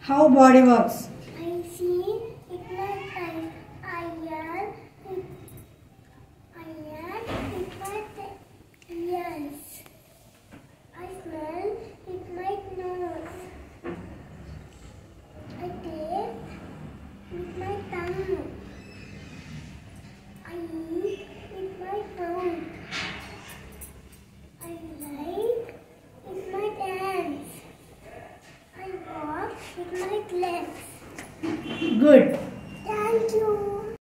How body works? My. Good.